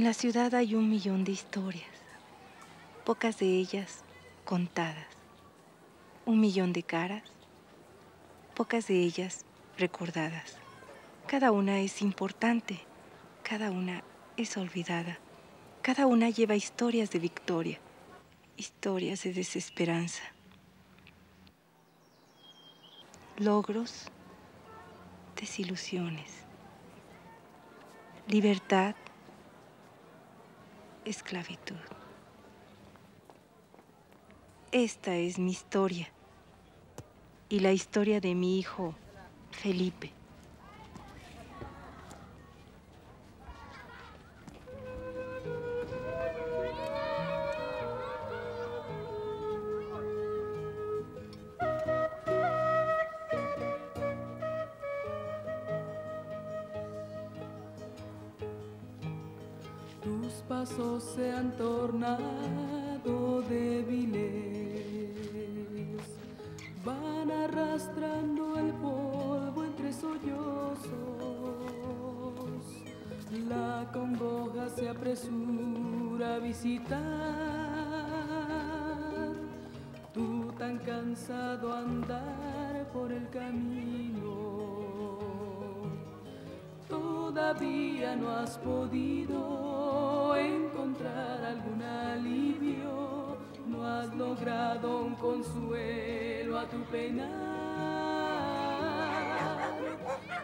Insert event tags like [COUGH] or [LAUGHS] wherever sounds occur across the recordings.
En la ciudad hay un millón de historias, pocas de ellas contadas. Un millón de caras, pocas de ellas recordadas. Cada una es importante, cada una es olvidada. Cada una lleva historias de victoria, historias de desesperanza. Logros, desilusiones. Libertad, esclavitud. Esta es mi historia y la historia de mi hijo Felipe. Arrastrando el polvo entre sollozos, la congoja se apresura a visitar, tú tan cansado andar por el camino todavía no has podido encontrar algún alivio, no has logrado un consuelo a tu pena.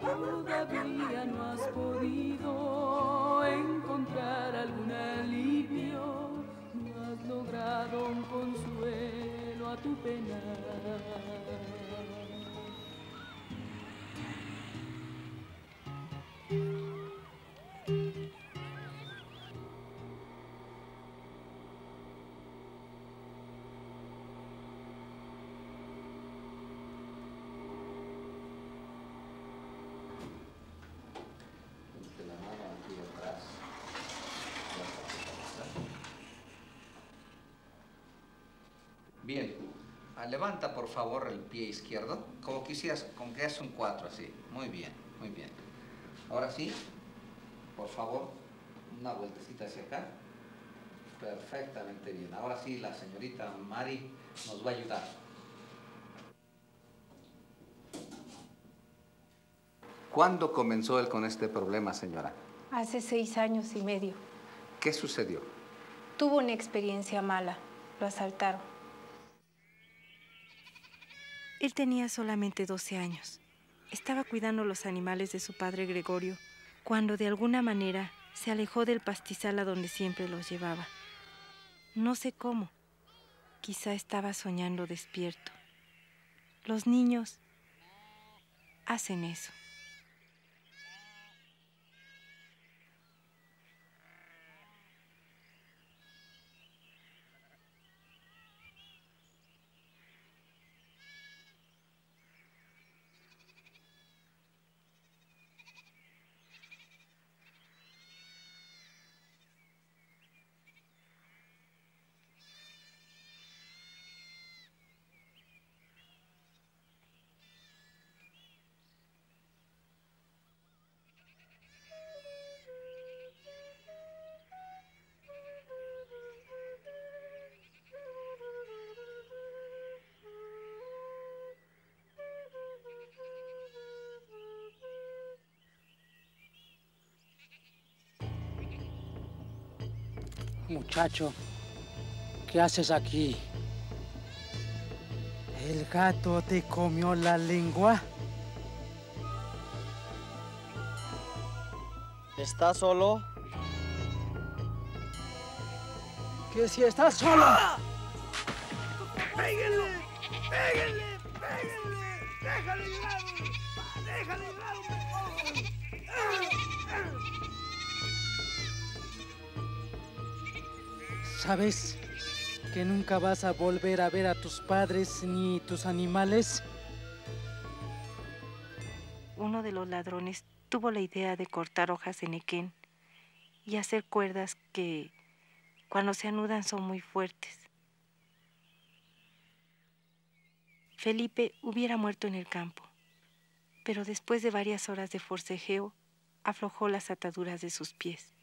Todavía no has podido encontrar algún alivio, no has logrado un consuelo a tu pena. Levanta, por favor, el pie izquierdo. Como quisieras, con que hace un cuatro así. Muy bien, muy bien. Ahora sí, por favor, una vueltecita hacia acá. Perfectamente bien. Ahora sí, la señorita Mari nos va a ayudar. ¿Cuándo comenzó él con este problema, señora? Hace seis años y medio. ¿Qué sucedió? Tuvo una experiencia mala. Lo asaltaron. Él tenía solamente 12 años. Estaba cuidando los animales de su padre Gregorio cuando de alguna manera se alejó del pastizal a donde siempre los llevaba. No sé cómo. Quizá estaba soñando despierto. Los niños hacen eso. Muchacho, ¿qué haces aquí? ¿El gato te comió la lengua? ¿Estás solo? ¿Qué si estás solo? ¡Péguenle! ¡Péguenle! ¡Péguenle! ¡Déjale llorar! ¡Déjale llorar! ¿Sabes que nunca vas a volver a ver a tus padres ni tus animales? Uno de los ladrones tuvo la idea de cortar hojas en equén y hacer cuerdas que cuando se anudan son muy fuertes. Felipe hubiera muerto en el campo, pero después de varias horas de forcejeo, aflojó las ataduras de sus pies.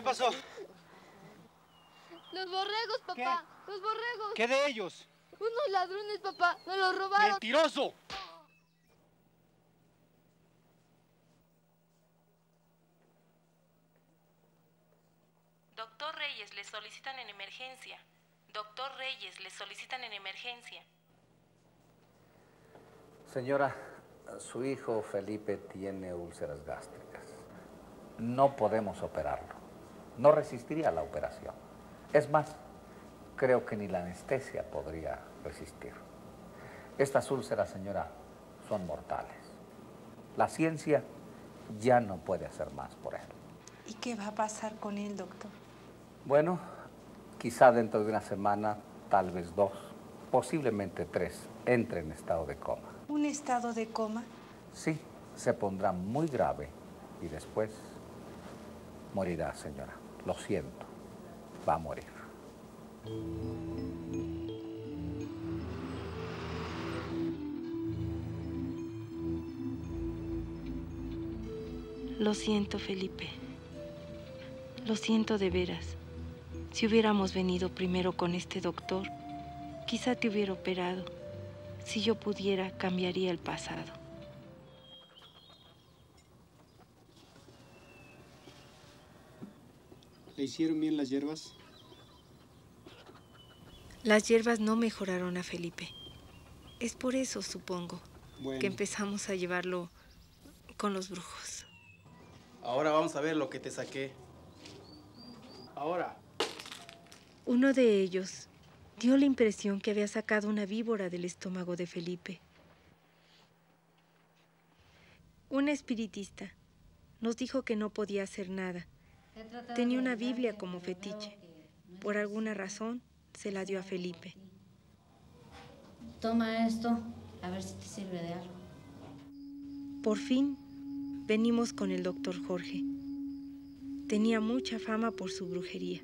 ¿Qué pasó? Los borregos, papá. Los borregos. ¿Qué de ellos? Unos ladrones, papá. Nos los robaron. ¡Mentiroso! Doctor Reyes, le solicitan en emergencia. Doctor Reyes, le solicitan en emergencia. Señora, su hijo Felipe tiene úlceras gástricas. No podemos operarlo. No resistiría la operación. Es más, creo que ni la anestesia podría resistir. Estas úlceras, señora, son mortales. La ciencia ya no puede hacer más por él. ¿Y qué va a pasar con él, doctor? Bueno, quizá dentro de una semana, tal vez dos, posiblemente tres, entre en estado de coma. ¿Un estado de coma? Sí, se pondrá muy grave y después morirá, señora. Lo siento, va a morir. Lo siento, Felipe. Lo siento de veras. Si hubiéramos venido primero con este doctor, quizá te hubiera operado. Si yo pudiera, cambiaría el pasado. ¿Le hicieron bien las hierbas? Las hierbas no mejoraron a Felipe. Es por eso, supongo, Bueno. que empezamos a llevarlo con los brujos. Ahora vamos a ver lo que te saqué. Ahora. Uno de ellos dio la impresión que había sacado una víbora del estómago de Felipe. Un espiritista nos dijo que no podía hacer nada. Tenía una Biblia como fetiche. Por alguna razón se la dio a Felipe. Toma esto, a ver si te sirve de algo. Por fin venimos con el doctor Jorge. Tenía mucha fama por su brujería.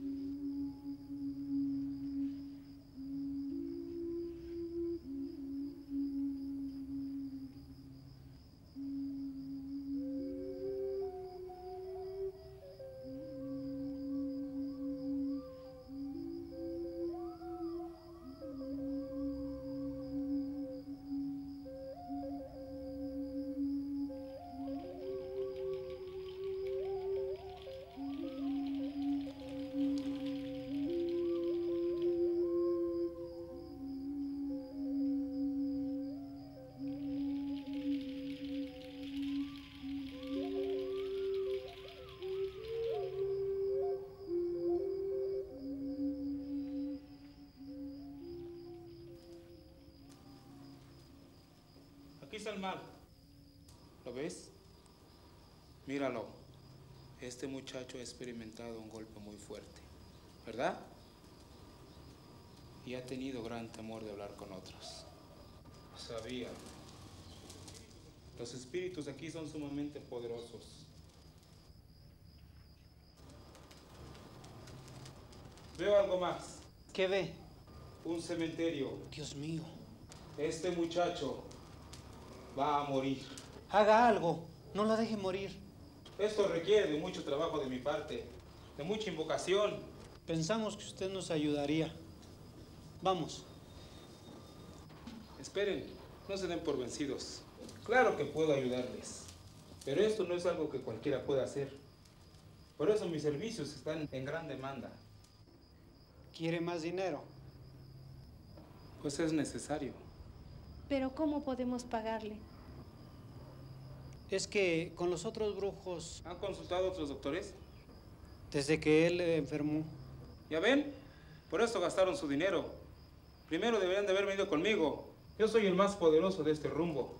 El mal. ¿Lo ves? Míralo. Este muchacho ha experimentado un golpe muy fuerte, ¿verdad? Y ha tenido gran temor de hablar con otros. Sabía. Los espíritus aquí son sumamente poderosos. Veo algo más. ¿Qué ve? Un cementerio. Dios mío. Este muchacho va a morir. Haga algo. No la deje morir. Esto requiere de mucho trabajo de mi parte, de mucha invocación. Pensamos que usted nos ayudaría. Vamos. Esperen, no se den por vencidos. Claro que puedo ayudarles, pero esto no es algo que cualquiera pueda hacer. Por eso mis servicios están en gran demanda. ¿Quiere más dinero? Pues es necesario. Pero ¿cómo podemos pagarle? Es que con los otros brujos, ¿Han consultado a otros doctores? desde que él enfermó, ¿Ya ven? Por eso gastaron su dinero. Primero deberían de haber venido conmigo. Yo soy el más poderoso de este rumbo.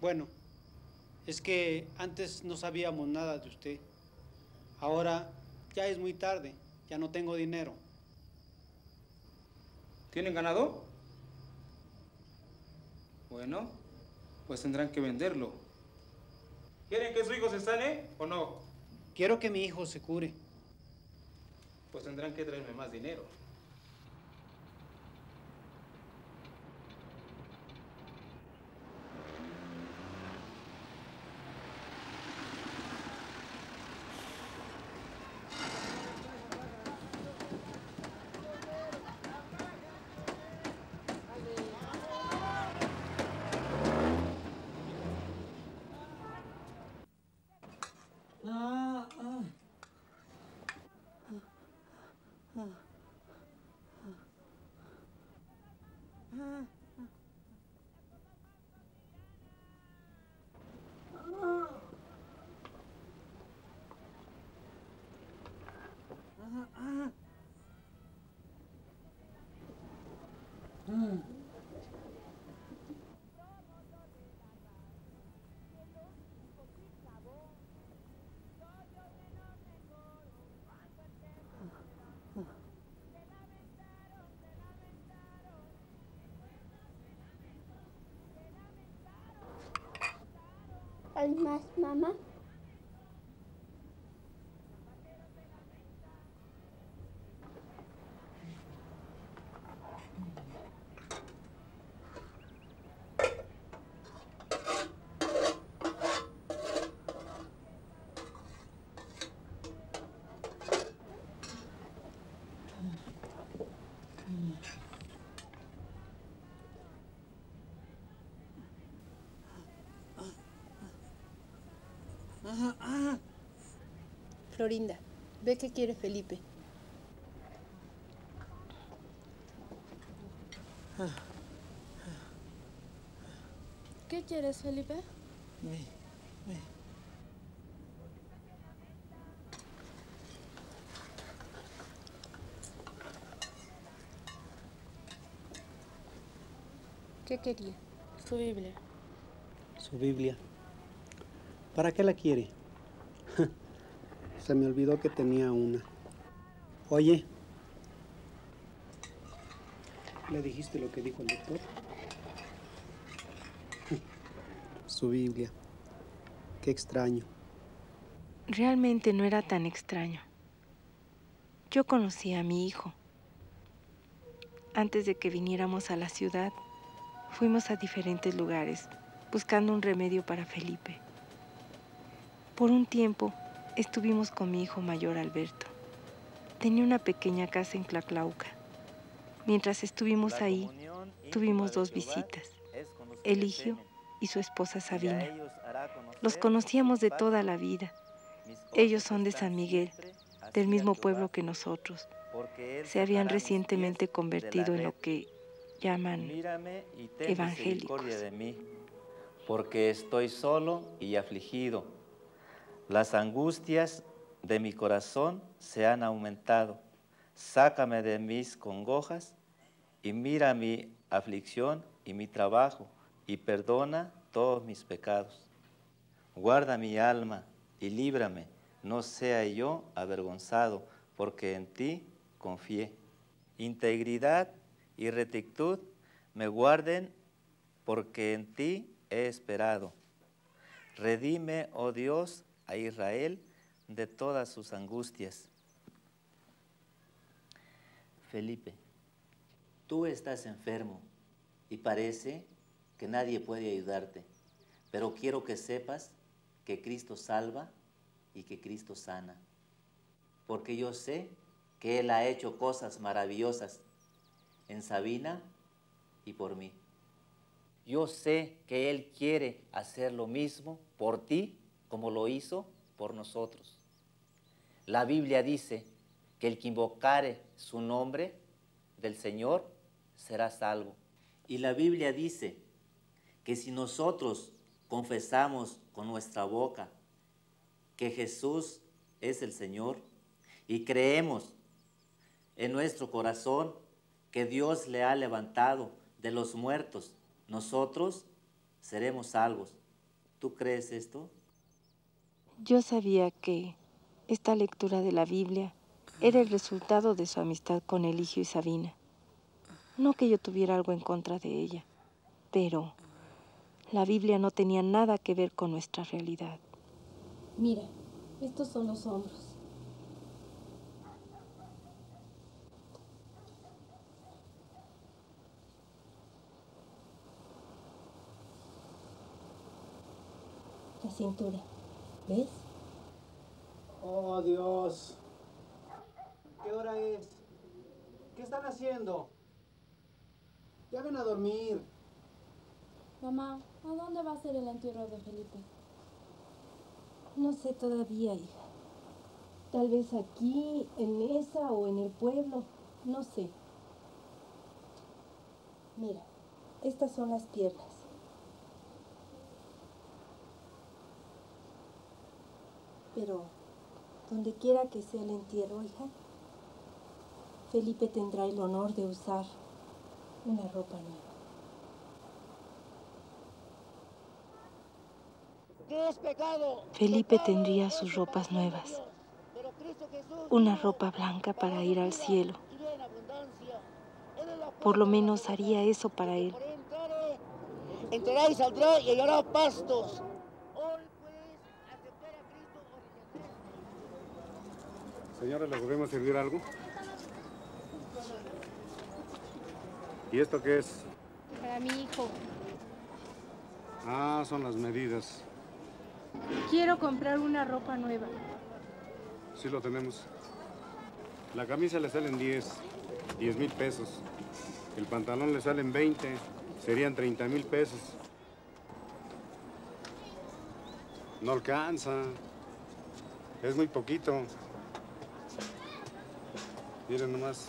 bueno, es que antes no sabíamos nada de usted. Ahora ya es muy tarde, ya no tengo dinero. ¿Tienen ganado? Bueno, pues tendrán que venderlo. ¿Quieren que su hijo se sane o no? Quiero que mi hijo se cure. Pues tendrán que traerme más dinero. Ah, ah. ¿Hay más, mamá? Florinda, ve qué quiere Felipe. ¿Qué quieres, Felipe? ¿Qué quería? Su Biblia. Su Biblia. ¿Para qué la quiere? Se me olvidó que tenía una. Oye, ¿le dijiste lo que dijo el doctor? [LAUGHS] Su Biblia. Qué extraño. Realmente no era tan extraño. Yo conocí a mi hijo. Antes de que viniéramos a la ciudad, fuimos a diferentes lugares buscando un remedio para Felipe. Por un tiempo estuvimos con mi hijo mayor Alberto. Tenía una pequeña casa en Tlaclauca. Mientras estuvimos ahí, tuvimos dos visitas, Eligio y su esposa Sabina. Los conocíamos de toda la vida. Ellos son de San Miguel, del mismo pueblo que nosotros. Se habían recientemente convertido en lo que llaman evangélicos. porque estoy solo y afligido. Las angustias de mi corazón se han aumentado. Sácame de mis congojas y mira mi aflicción y mi trabajo y perdona todos mis pecados. Guarda mi alma y líbrame, no sea yo avergonzado, porque en ti confié. Integridad y rectitud me guarden, porque en ti he esperado. Redime, oh Dios, a Israel de todas sus angustias. Felipe, tú estás enfermo y parece que nadie puede ayudarte, pero quiero que sepas que Cristo salva y que Cristo sana, porque yo sé que Él ha hecho cosas maravillosas en Sabina y por mí. Yo sé que Él quiere hacer lo mismo por ti como lo hizo por nosotros. La Biblia dice que el que invocare su nombre del Señor será salvo. Y la Biblia dice que si nosotros confesamos con nuestra boca que Jesús es el Señor y creemos en nuestro corazón que Dios le ha levantado de los muertos, nosotros seremos salvos. ¿Tú crees esto? Yo sabía que esta lectura de la Biblia era el resultado de su amistad con Eligio y Sabina. No que yo tuviera algo en contra de ella, pero la Biblia no tenía nada que ver con nuestra realidad. Mira, estos son los hombros. La cintura. ¿Ves? Oh, Dios. ¿Qué hora es? ¿Qué están haciendo? Ya ven a dormir. Mamá, ¿a dónde va a ser el entierro de Felipe? No sé todavía, hija. Tal vez aquí, en esa o en el pueblo. No sé. Mira, estas son las piernas. Pero, donde quiera que sea el entierro, hija, Felipe tendrá el honor de usar una ropa nueva. Felipe tendría sus ropas nuevas. Una ropa blanca para ir al cielo. Por lo menos haría eso para él. Entrará y saldrá y hallará pastos. Señora, ¿le podemos servir algo? ¿Y esto qué es? Para mi hijo. Ah, son las medidas. Quiero comprar una ropa nueva. Sí lo tenemos. La camisa le salen 10, 10 mil pesos. El pantalón le salen 20, serían 30 mil pesos. No alcanza. Es muy poquito. Miren nomás.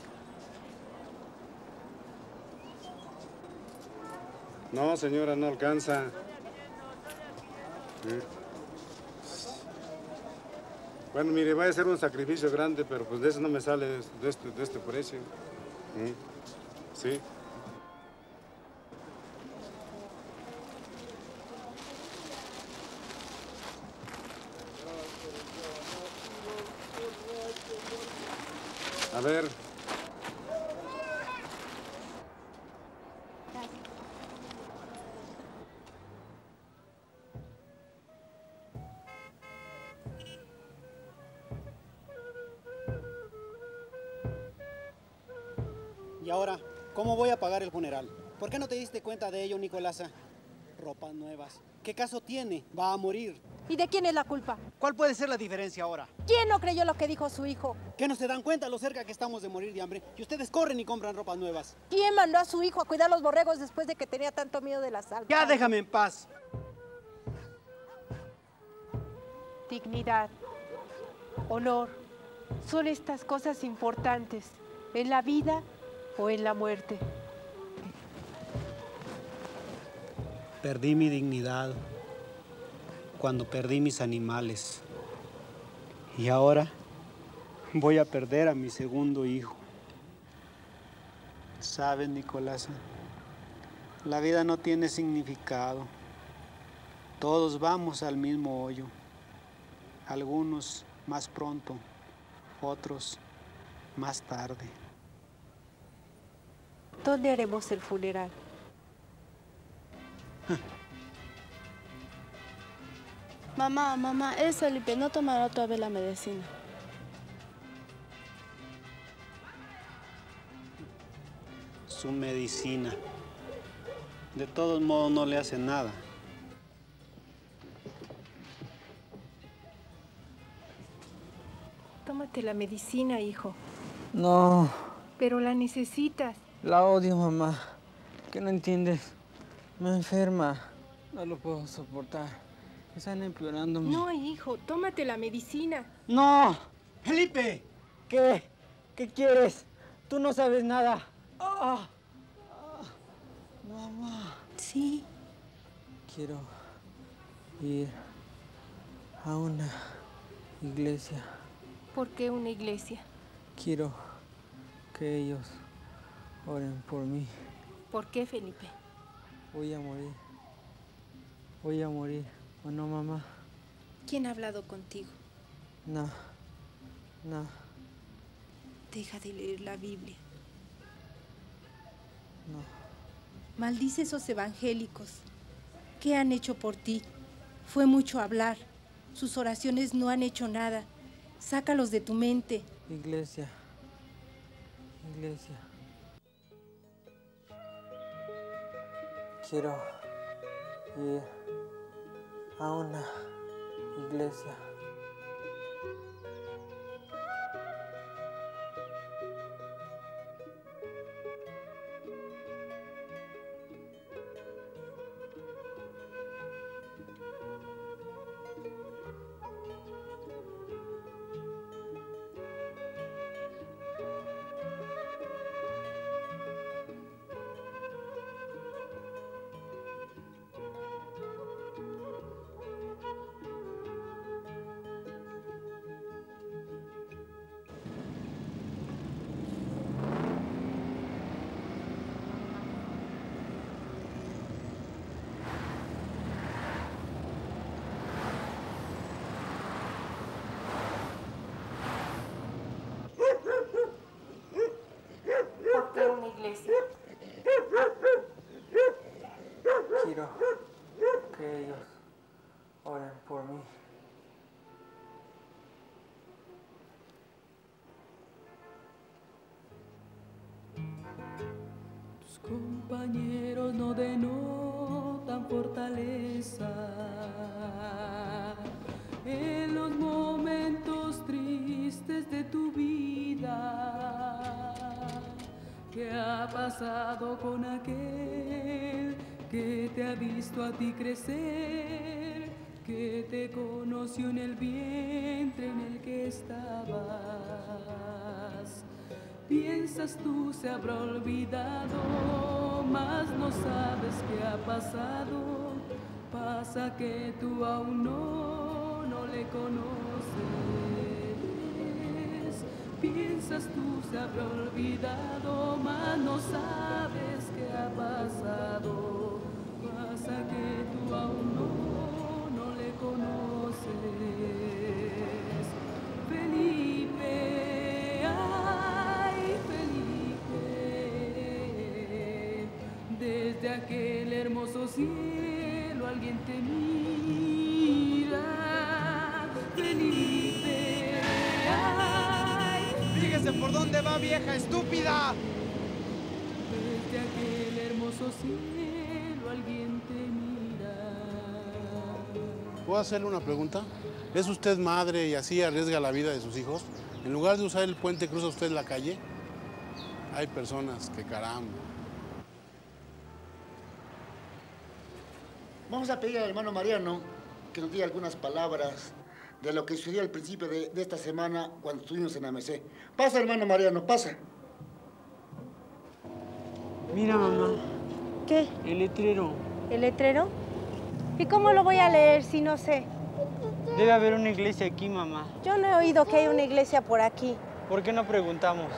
No, señora, no alcanza. ¿Eh? Bueno, mire, va a ser un sacrificio grande, pero pues de eso no me sale de este, de este precio. ¿Eh? Sí. A ver. ¿Y ahora cómo voy a pagar el funeral? ¿Por qué no te diste cuenta de ello, Nicolasa? Ropas nuevas. ¿Qué caso tiene? Va a morir. ¿Y de quién es la culpa? ¿Cuál puede ser la diferencia ahora? ¿Quién no creyó lo que dijo su hijo? ¿Qué no se dan cuenta lo cerca que estamos de morir de hambre? Y ustedes corren y compran ropas nuevas. ¿Quién mandó a su hijo a cuidar los borregos después de que tenía tanto miedo de las almas? Ya déjame en paz. Dignidad, honor, son estas cosas importantes en la vida o en la muerte. Perdí mi dignidad cuando perdí mis animales. Y ahora voy a perder a mi segundo hijo. ¿Sabes, Nicolás? La vida no tiene significado. Todos vamos al mismo hoyo. Algunos más pronto, otros más tarde. ¿Dónde haremos el funeral? [LAUGHS] Mamá, mamá, es Felipe, no tomará otra vez la medicina. Su medicina. De todos modos no le hace nada. Tómate la medicina, hijo. No, Pero la necesitas. la odio, mamá. ¿Qué no entiendes? Me enferma. No lo puedo soportar. Están empeorando. No, hijo, tómate la medicina. ¡No! ¡Felipe! ¿Qué? ¿Qué quieres? Tú no sabes nada. Ah. Ah. Mamá. Sí. Quiero ir a una iglesia. ¿Por qué una iglesia? Quiero que ellos oren por mí. ¿Por qué, Felipe? Voy a morir. Voy a morir. ¿O no, mamá? ¿Quién ha hablado contigo? No. No. Deja de leer la Biblia. No. Maldice esos evangélicos. ¿Qué han hecho por ti? Fue mucho hablar. Sus oraciones no han hecho nada. Sácalos de tu mente. Iglesia. Iglesia. Quiero ir a una iglesia. Compañeros no denotan fortaleza. En los momentos tristes de tu vida, ¿qué ha pasado con aquel que te ha visto a ti crecer? que te conoció en el vientre en el que estabas. Piensas tú se habrá olvidado, mas no sabes qué ha pasado. Pasa que tú aún no, no le conoces. Piensas tú se habrá olvidado, mas no sabes aquel hermoso cielo alguien te mira. Felipe, ay. Fíjese por dónde va, vieja estúpida. Desde aquel hermoso cielo alguien te mira. ¿Puedo hacerle una pregunta? ¿Es usted madre y así arriesga la vida de sus hijos? En lugar de usar el puente, ¿cruza usted la calle? Hay personas que caramba. Vamos a pedir al hermano Mariano que nos diga algunas palabras de lo que sucedió al principio de, de esta semana cuando estuvimos en AMC. Pasa, hermano Mariano, pasa. Mira, mamá. ¿Qué? El letrero. ¿El letrero? ¿Y cómo lo voy a leer si no sé? Debe haber una iglesia aquí, mamá. Yo no he oído que hay una iglesia por aquí. ¿Por qué no preguntamos?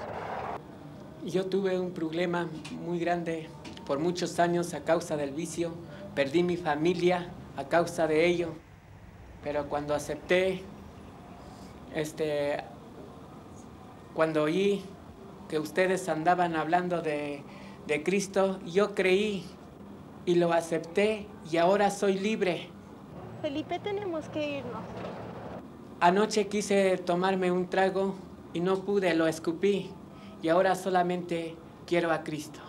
Yo tuve un problema muy grande por muchos años a causa del vicio. Perdí mi familia a causa de ello. Pero cuando acepté, este, cuando oí que ustedes andaban hablando de, de Cristo, yo creí y lo acepté y ahora soy libre. Felipe, tenemos que irnos. Anoche quise tomarme un trago y no pude, lo escupí y ahora solamente quiero a Cristo.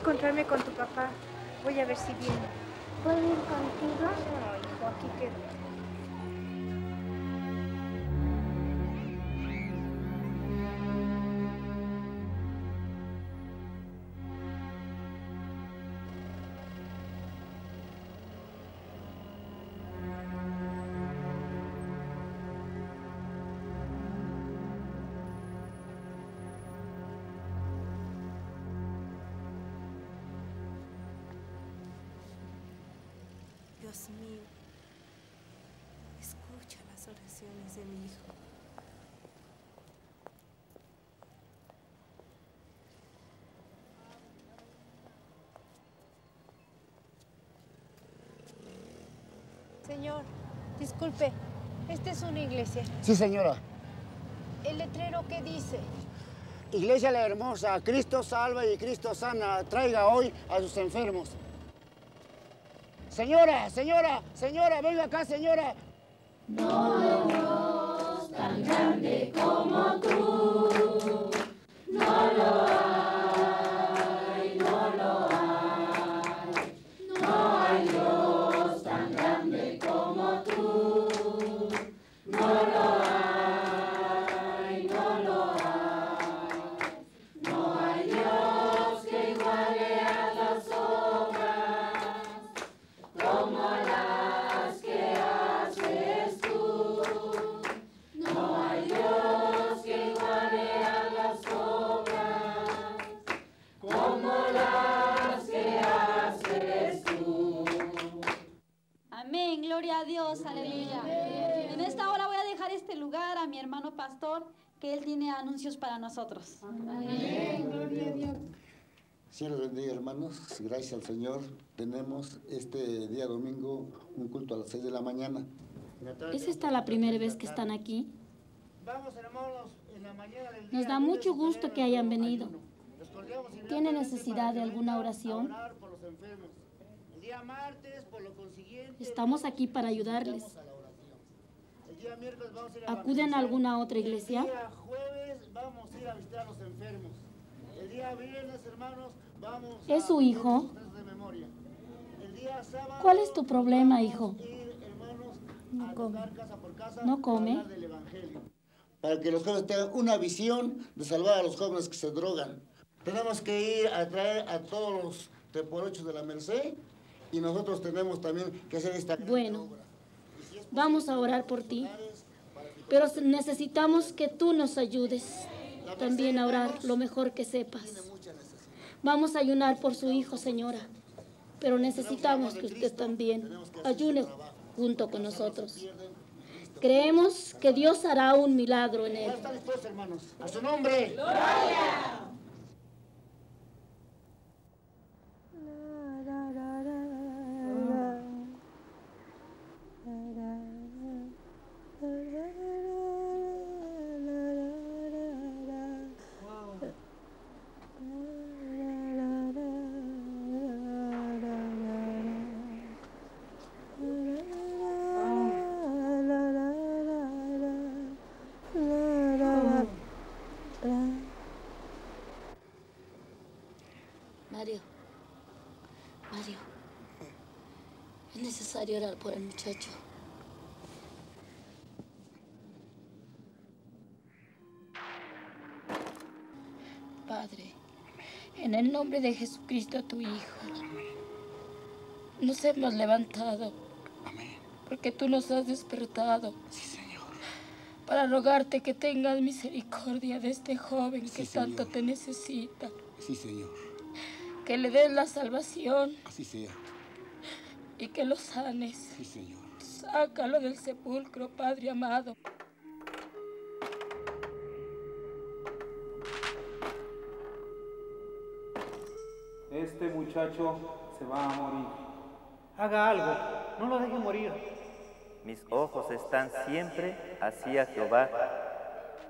Encontrarme con tu papá. Voy a ver si viene. ¿Puedo ir contigo? No, hijo, aquí quedo. Señor, disculpe, esta es una iglesia. Sí, señora. ¿El letrero qué dice? Iglesia la Hermosa, Cristo salva y Cristo sana. Traiga hoy a sus enfermos. Señora, señora, señora, venga acá, señora. No hay Dios tan grande como tú, para nosotros. Señor les bendiga, hermanos. Gracias al Señor. Tenemos este día domingo un culto a las 6 de la mañana. ¿Es esta la primera vez que están aquí? Vamos, hermanos, en la mañana del Nos da mucho gusto que hayan venido. ¿Tiene necesidad de alguna oración? El día martes, por lo consiguiente, Estamos aquí para ayudarles. vamos a la oración. El día miércoles vamos a ir a ¿Acuden a alguna otra iglesia? El día jueves vamos a ir a visitar a los enfermos. El día viernes, hermanos, vamos ¿Es su hijo? los textos de memoria. El día sábado ¿Cuál es tu problema, hijo? No come. casa por casa ¿No come? para hablar del evangelio. Para que los jóvenes tengan una visión de salvar a los jóvenes que se drogan. Tenemos que ir a traer a todos los teporochos de la Merced y nosotros tenemos también que hacer esta Bueno, obra. vamos a orar por ti, pero necesitamos que tú nos ayudes también a orar lo mejor que sepas. Vamos a ayunar por su hijo, señora, pero necesitamos que usted también ayune junto con nosotros. Creemos que Dios hará un milagro en él. ¡A su nombre! Mario, Mario, es necesario orar por el muchacho. Padre, en el nombre de Jesucristo, tu Hijo, nos hemos levantado. Porque tú nos has despertado. Para rogarte que tengas misericordia de este joven que tanto te necesita. Sí, Señor. Que le des la salvación Así sea. Y que lo sanes. Sí, Señor. Sácalo del sepulcro, Padre amado. Este muchacho se va a morir. Haga algo, no lo deje morir. Mis ojos están siempre hacia Jehová,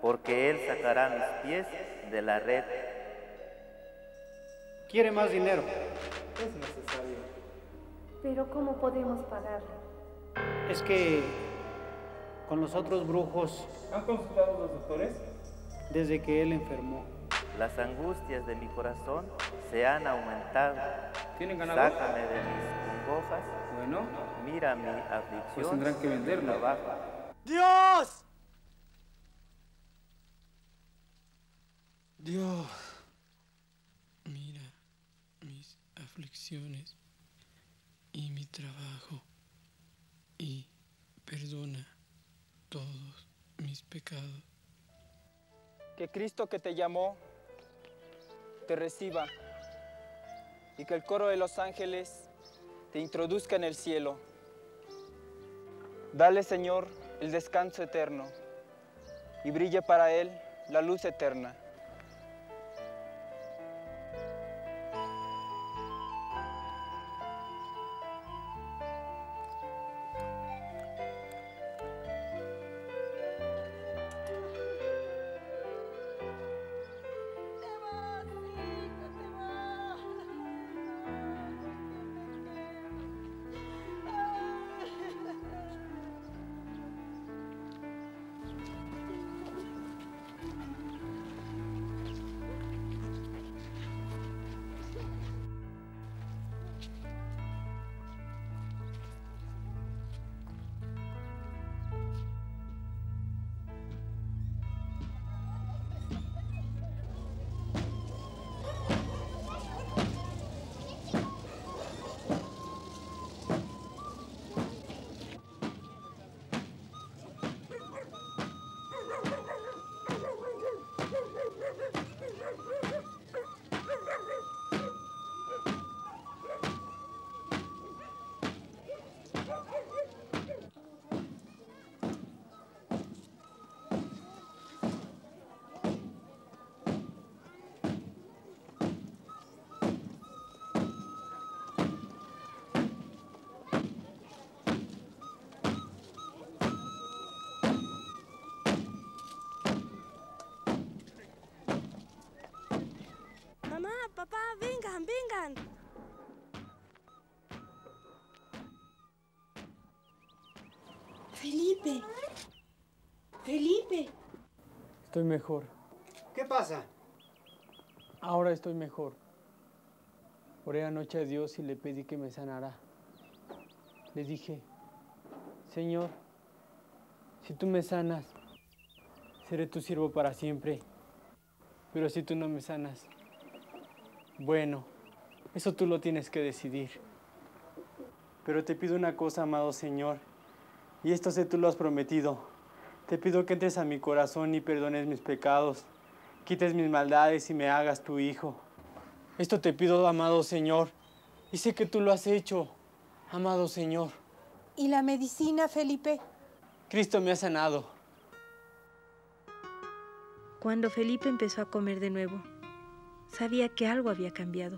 porque Él sacará mis pies de la red. Quiere más dinero. Es necesario. Pero ¿cómo podemos pagarle? Es que con los otros brujos, ¿Han consultado los doctores? desde que él enfermó, Las angustias de mi corazón se han aumentado. ¿Tienen ganado? Sácame de mis congojas. Bueno, Mira mi aflicción. pues tendrán que venderlo. ¡Dios! Dios, mira mis aflicciones y mi trabajo y perdona todos mis pecados. Que Cristo que te llamó te reciba y que el coro de los ángeles te introduzca en el cielo. Dale, Señor, el descanso eterno y brille para él la luz eterna. vengan. Felipe. Felipe. Estoy mejor. ¿Qué pasa? Ahora estoy mejor. Oré anoche a Dios y le pedí que me sanara. Le dije, Señor, si tú me sanas, seré tu siervo para siempre. Pero si tú no me sanas, bueno, eso tú lo tienes que decidir. Pero te pido una cosa, amado Señor, y esto sé tú lo has prometido. Te pido que entres a mi corazón y perdones mis pecados, quites mis maldades y me hagas tu hijo. Esto te pido, amado Señor, y sé que tú lo has hecho, amado Señor. ¿Y la medicina, Felipe? Cristo me ha sanado. Cuando Felipe empezó a comer de nuevo, sabía que algo había cambiado.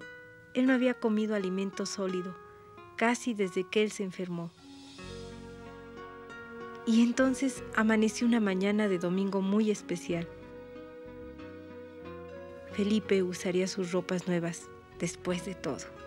Él no había comido alimento sólido casi desde que él se enfermó. Y entonces amaneció una mañana de domingo muy especial. Felipe usaría sus ropas nuevas después de todo.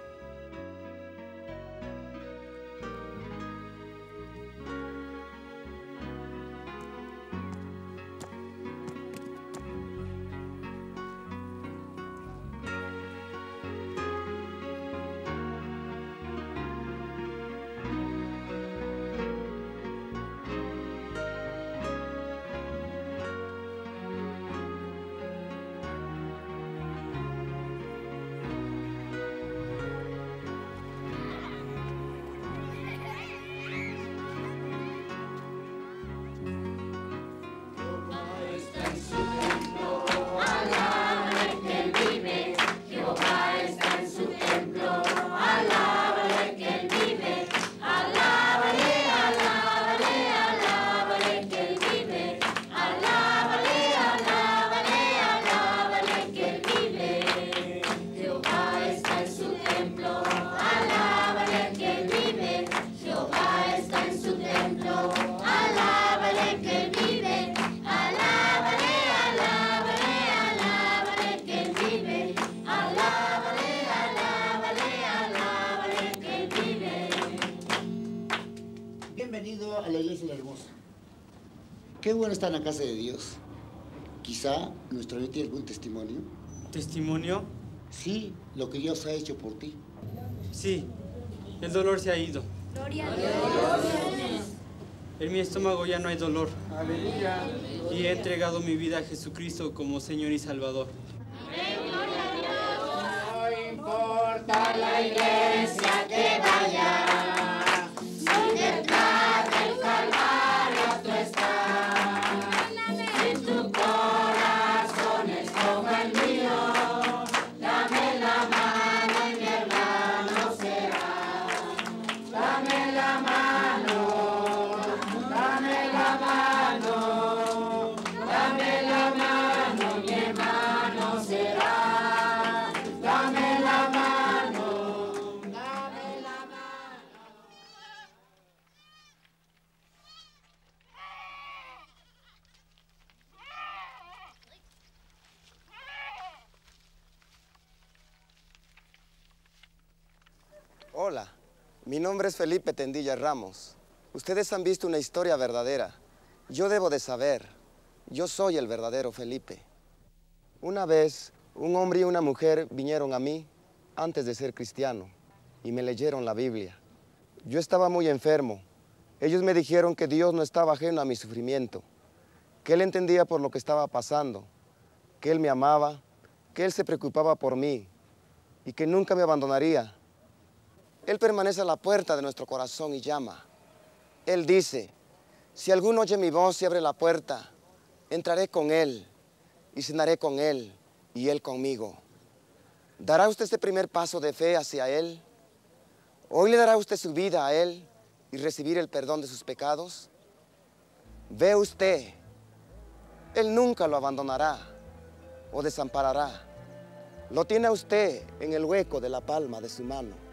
Qué estar en la casa de Dios. Quizá nuestro Dios tiene algún testimonio. ¿Testimonio? Sí, lo que Dios ha hecho por ti. Sí, el dolor se ha ido. Gloria a Dios. En mi estómago ya no hay dolor. Aleluya. Y he entregado mi vida a Jesucristo como Señor y Salvador. Nombre es Felipe Tendilla Ramos. Ustedes han visto una historia verdadera. Yo debo de saber. Yo soy el verdadero Felipe. Una vez, un hombre y una mujer vinieron a mí antes de ser cristiano y me leyeron la Biblia. Yo estaba muy enfermo. Ellos me dijeron que Dios no estaba ajeno a mi sufrimiento, que Él entendía por lo que estaba pasando, que Él me amaba, que Él se preocupaba por mí y que nunca me abandonaría él permanece a la puerta de nuestro corazón y llama. Él dice, si alguno oye mi voz y abre la puerta, entraré con Él y cenaré con Él y Él conmigo. ¿Dará usted este primer paso de fe hacia Él? ¿Hoy le dará usted su vida a Él y recibir el perdón de sus pecados? Ve usted, Él nunca lo abandonará o desamparará. Lo tiene a usted en el hueco de la palma de su mano.